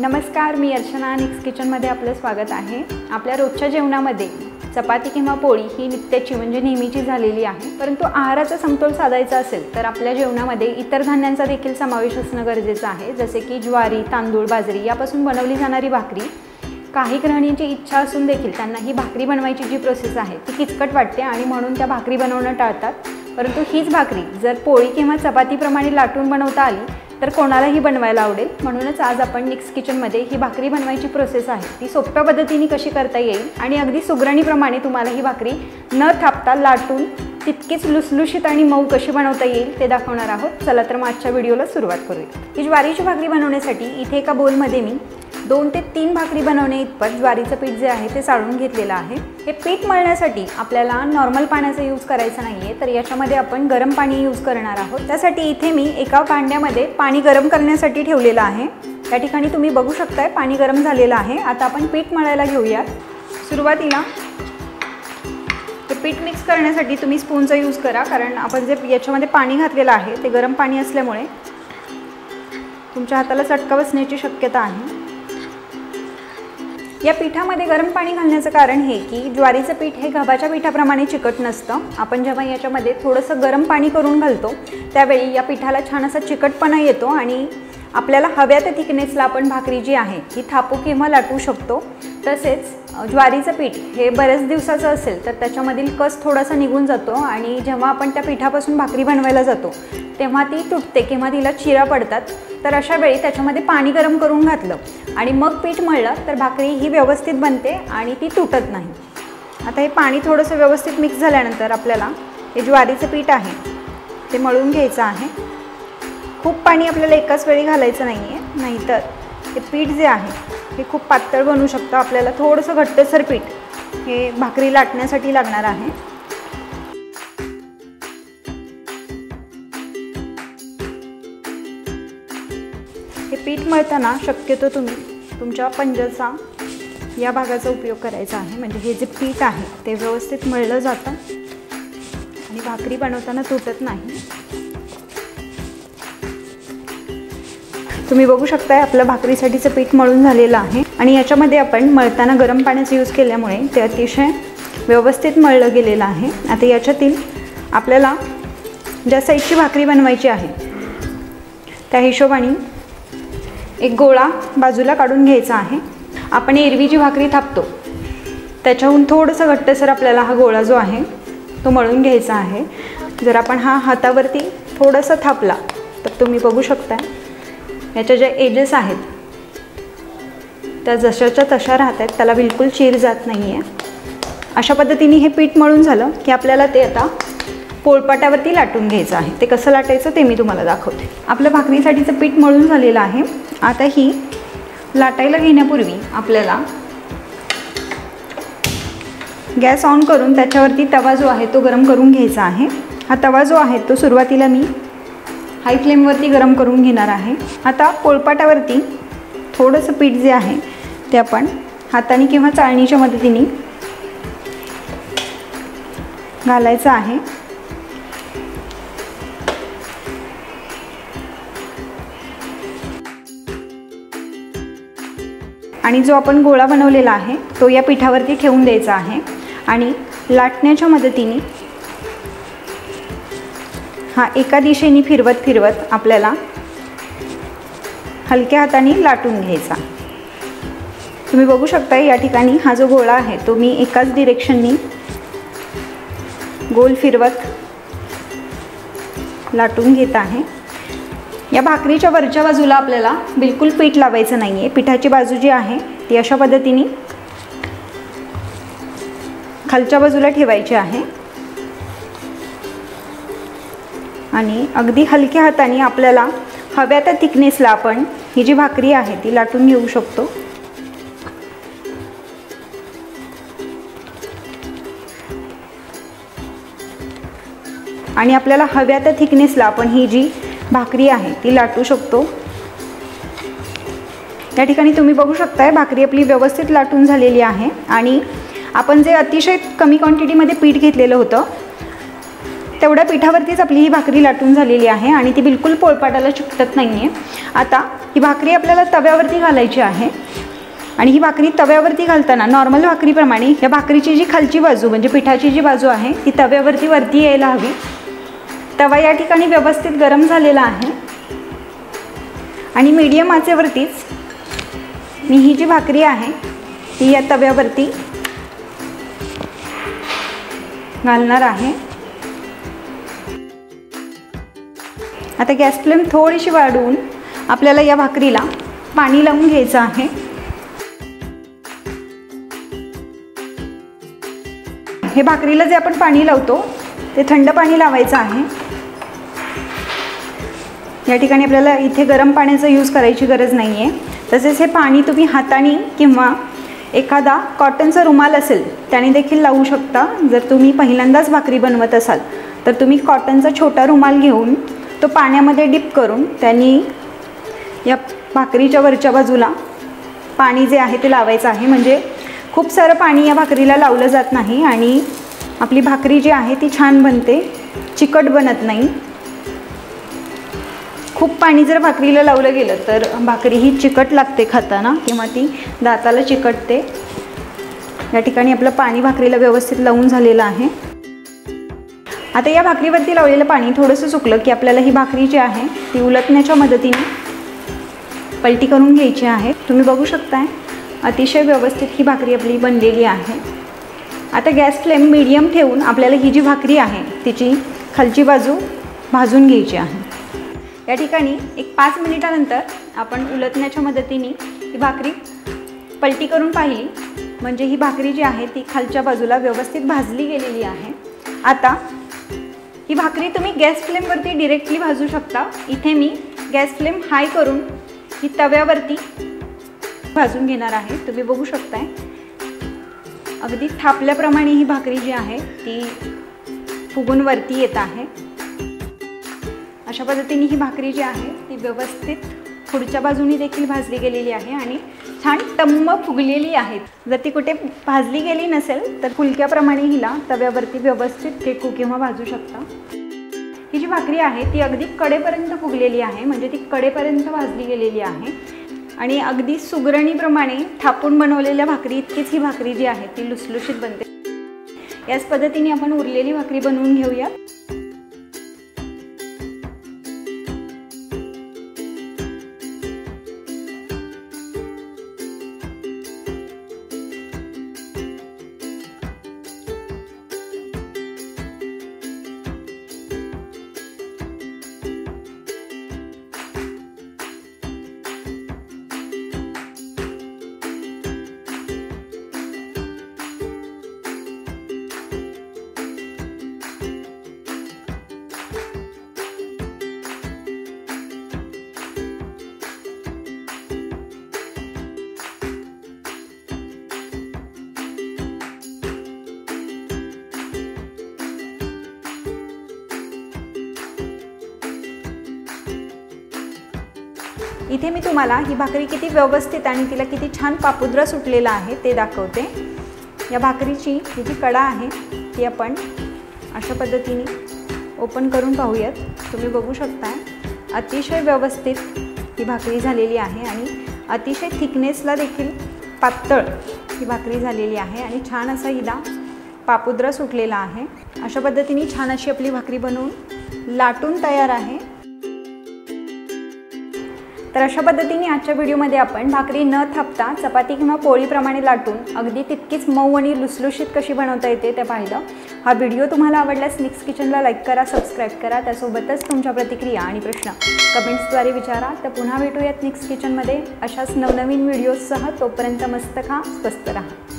नमस्कार मी अर्चना निक्स किचनमध्ये आपलं स्वागत आहे. आपल्या रोजच्या जेवणामध्ये चपाती किंवा पोळी ही नित्याची म्हणजे नेहमीची झालेली आहे. परंतु आहाराचा समतोल साधायचा असेल तर आपल्या जेवणामध्ये इतर धान्यांचा देखील समावेश असणं गरजेचं आहे. जसे की ज्वारी तांदूळ बाजरी यापासून बनवली जाणारी भाकरी. काही ग्रहणींची इच्छा असून देखील त्यांना ही भाकरी बनवायची जी प्रोसेस आहे ती किचकट वाटते आणि म्हणून त्या भाकरी बनवणं टाळतात. परंतु हीच भाकरी जर पोळी किंवा चपातीप्रमाणे लाटून बनवता आली तर कोणालाही बनवायला आवडेल. म्हणूनच आज आपण निक्स किचनमध्ये ही भाकरी बनवायची प्रोसेस आहे. ती सोप्या पद्धतीने कशी करता येईल आणि अगदी सुगरणीप्रमाणे तुम्हाला ही भाकरी न थापता लाटून तितकीच लुसलुशीत आणि मऊ कशी बनवता येईल ते दाखवणार आहोत. चला तर मग आजच्या व्हिडिओला सुरुवात करूया ही ज्वारीची भाकरी बनवण्यासाठी इथे एका बोलमध्ये मी दोन ते तीन भाकरी बनवणे इतपत ज्वारीचं पीठ जे आहे ते साळून घेतलेलं आहे. हे पीठ मळण्यासाठी आपल्याला नॉर्मल पाण्याचा यूज करायचा नाही आहे तर याच्यामध्ये आपण गरम पाणी यूज करणार आहोत. त्यासाठी इथे मी एका भांड्यामध्ये पाणी गरम करण्यासाठी ठेवलेलं आहे. त्या ठिकाणी तुम्ही बघू शकताय पाणी गरम झालेलं आहे. आता आपण पीठ मळायला घेऊयात. सुरुवातीला पीठ मिक्स करण्यासाठी तुम्ही स्पूनचा यूज करा कारण आपण जे याच्यामध्ये पाणी घातलेलं आहे ते गरम पाणी असल्यामुळे तुमच्या हाताला चटका बसण्याची शक्यता आहे. या पिठामध्ये गरम पाणी घालण्याचं कारण हे की ज्वारीचं पीठ हे गव्हाच्या पिठाप्रमाणे चिकट नसतं. आपण जेव्हा याच्यामध्ये थोडंसं गरम पाणी करून घालतो त्यावेळी या पिठाला छान असा चिकटपणा येतो आणि आपल्याला हव्या त्या थिकनेसला आपण भाकरी जी आहे ही थापू किंवा लाटू शकतो. तसेच ज्वारीचं पीठ हे बऱ्याच दिवसाचं असेल तर त्याच्यामधील कस थोडासा निघून जातो आणि जेव्हा आपण त्या पिठापासून भाकरी बनवायला जातो तेव्हा ती तुटते किंवा तिला चिरा पडतात तर अशा वेळी त्याच्यामध्ये पाणी गरम करून घातलं आणि मग पीठ मळलं तर भाकरी ही व्यवस्थित बनते आणि ती तुटत नाही. आता हे पाणी थोडंसं व्यवस्थित मिक्स झाल्यानंतर आपल्याला हे ज्वारीचं पीठ आहे ते मळून घ्यायचं आहे. खूप पाणी आपल्याला एकाच वेळी घालायचं नाही आहे नाहीतर हे पीठ जे आहे हे खूप पातळ बनवू शकतं. आपल्याला थोडंसं घट्टसर पीठ हे भाकरी लाटण्यासाठी लागणार आहे. हे पीठ मळताना शक्यतो तुम्ही तुमच्या पंजाचा या भागाचा उपयोग करायचा आहे. म्हणजे हे जे पीठ आहे ते व्यवस्थित मळलं जातं आणि भाकरी बनवताना तुटत नाही. तुम्ही बघू शकताय आपलं भाकरीसाठीचं पीठ मळून झालेलं आहे. आणि याच्यामध्ये आपण मळताना गरम पाण्याचा यूज केल्यामुळे ते अतिशय व्यवस्थित मळलं गेलेलं आहे. आता याच्यातील आपल्याला ज्या साईजची भाकरी बनवायची आहे त्या हिशोबाने एक गोळा बाजूला काढून घ्यायचा आहे. आपण एरवी जी भाकरी थापतो त्याच्याहून थोडंसं घट्टसर आपल्याला हा गोळा जो आहे तो मळून घ्यायचा आहे. जर आपण हा हातावरती थोडंसं थापला तर तुम्ही बघू शकता याच्या ज्या एजेस आहेत त्या जशाच्या तशा राहत आहेत त्याला बिलकुल चीर जात नाही आहे अशा पद्धतीने हे पीठ मळून झालं की आपल्याला ते आता पोळपाट्यावरती लाटून घ्यायचं आहे. ते कसं लाटायचं ते मी तुम्हाला दाखवते. आपलं भाकरीसाठीचं पीठ मळून झालेलं आहे. आता ही लाटायला घेण्यापूर्वी आपल्याला गॅस ऑन करून त्याच्यावरती तवा जो आहे तो गरम करून घ्यायचा आहे. हा तवा जो आहे तो सुरुवातीला मी हाय फ्लेमवरती गरम करून घेणार आहे. आता पोळपाटावरती थोडंसं पीठ जे आहे ते आपण हाताने किंवा चाळणीच्या मदतीने घालायचं आहे. आणि जो आपण गोळा बनवलेला आहे तो या पिठावरती ठेवून द्यायचा आहे. आणि लाटण्याच्या मदतीने हा एका दिशेने फिरवत फिरवत आपल्याला हलक्या हाताने लाटून घ्यायचा. तुम्ही बघू शकता या ठिकाणी हा जो गोळा आहे तो मी एकाच डिरेक्शननी गोल फिरवत लाटून घेत आहे. या भाकरीच्या वरच्या बाजूला आपल्याला बिलकुल पीठ लावायचं नाही आहे पिठाची बाजू जी आहे ती अशा पद्धतीने खालच्या बाजूला ठेवायची आहे. आणि अगदी हलक्या हाताने आपल्याला हव्या त्या थिकनेसला आपण ही जी भाकरी आहे ती लाटून घेऊ शकतो. आणि आपल्याला हव्या त्या थिकनेसला आपण ही जी भाकरी आहे ती लाटू शकतो. या ठिकाणी तुम्ही बघू शकताय भाकरी आपली व्यवस्थित लाटून झालेली आहे. आणि आपण जे अतिशय कमी क्वांटिटीमध्ये पीठ घेतलेलं होतं तेवढ्या पिठावरतीच आपली ही भाकरी लाटून झालेली आहे आणि ती बिलकुल पोळपाटाला चिकटत नाही आहे आता ही भाकरी आपल्याला तव्यावरती घालायची आहे. आणि ही भाकरी तव्यावरती घालताना नॉर्मल भाकरीप्रमाणे या भाकरीची जी खालची बाजू म्हणजे पिठाची जी बाजू आहे ती तव्यावरती वरती यायला हवी. तवा या ठिकाणी व्यवस्थित गरम झालेला आहे. आणि मीडियम आचेवरतीच मी ही जी भाकरी आहे ती या तव्यावरती घालणार आहे. आता गॅस फ्लेम थोडीशी वाढवून आपल्याला या भाकरीला पाणी लावून घ्यायचं आहे. हे भाकरीला जे आपण पाणी लावतो ते थंड पाणी लावायचं आहे. या ठिकाणी आपल्याला इथे गरम पाण्याचा यूज करायची गरज नाही आहे तसेच हे पाणी तुम्ही हाताने किंवा एखादा कॉटनचा रुमाल असेल त्याने देखील लावू शकता. जर तुम्ही पहिल्यांदाच भाकरी बनवत असाल तर तुम्ही कॉटनचा छोटा रुमाल घेऊन तो पाण्यामध्ये डिप करून त्यांनी या भाकरीच्या वरच्या बाजूला पाणी जे आहे ते लावायचं आहे. म्हणजे खूप सारं पाणी या भाकरीला लावलं जात नाही आणि आपली भाकरी जी आहे ती छान बनते चिकट बनत नाही. खूप पाणी जर भाकरीला लावलं गेलं तर भाकरी ही चिकट लागते खाताना किंवा ती दाताला चिकटते. या ठिकाणी आपलं पाणी भाकरीला व्यवस्थित लावून झालेलं आहे. आता या भाकरीवरती लावलेलं पाणी थोडंसं सुकलं की आपल्याला ही भाकरी जी आहे ती उलटण्याच्या मदतीने पलटी करून घ्यायची आहे. तुम्ही बघू शकताय अतिशय व्यवस्थित ही भाकरी आपली बनलेली आहे. आता गॅस फ्लेम मीडियम ठेवून आपल्याला ही जी भाकरी आहे तिची खालची बाजू भाजून घ्यायची आहे. या ठिकाणी एक पाच मिनिटानंतर आपण उलटण्याच्या मदतीने ही भाकरी पलटी करून पाहिली. म्हणजे ही भाकरी जी आहे ती खालच्या बाजूला व्यवस्थित भाजली गेलेली आहे. आता ही भाकरी तुम्ही गॅस फ्लेमवरती डिरेक्टली भाजू शकता. इथे मी गॅस फ्लेम हाय करून ही तव्यावरती भाजून घेणार आहे. तुम्ही बघू शकताय. अगदी थापल्याप्रमाणे ही भाकरी जी आहे ती फुगून वरती येत आहे. अशा पद्धतीने ही भाकरी जी आहे ती व्यवस्थित पुढच्या बाजूनी देखील भाजली गेलेली आहे आणि छान टम्म फुगलेली आहेत. जर ती कुठे भाजली गेली नसेल तर फुलक्याप्रमाणे हिला तव्यावरती व्यवस्थित टेकू किंवा भाजू शकता. ही जी भाकरी आहे ती अगदी कडेपर्यंत फुगलेली आहे म्हणजे ती कडेपर्यंत भाजली गेलेली आहे. आणि अगदी सुगरणीप्रमाणे थापून बनवलेल्या भाकरी इतकीच ही भाकरी जी आहे ती लुसलुशीत बनते. याच पद्धतीने आपण उरलेली भाकरी बनवून घेऊया इथे मी तुम्हाला ही भाकरी किती व्यवस्थित आणि तिला किती छान पापुद्रा सुटलेला आहे ते दाखवते. या भाकरीची ही जी कडा आहे ती आपण अशा पद्धतीने ओपन करून पाहूयात. तुम्ही बघू शकता अतिशय व्यवस्थित ही भाकरी झालेली आहे आणि अतिशय थिकनेसला देखील पातळ ही भाकरी झालेली आहे आणि छान असा हिला पापुद्रा सुटलेला आहे. अशा पद्धतीने छान अशी आपली भाकरी बनवून लाटून तयार आहे. तर अशा पद्धतीने आजच्या व्हिडिओमध्ये आपण भाकरी न थापता चपाती किंवा पोळीप्रमाणे लाटून अगदी तितकीच मऊ आणि लुसलुशीत कशी बनवता येते ते पाहिलं. हा व्हिडिओ तुम्हाला आवडल्यास निक्स किचनला लाईक करा सबस्क्राईब करा त्यासोबतच तुमच्या प्रतिक्रिया आणि प्रश्न कमेंट्सद्वारे विचारा. तर पुन्हा भेटूयात निक्स किचनमध्ये अशाच नवनवीन व्हिडिओजसह तोपर्यंत मस्त खा स्वस्त राहा.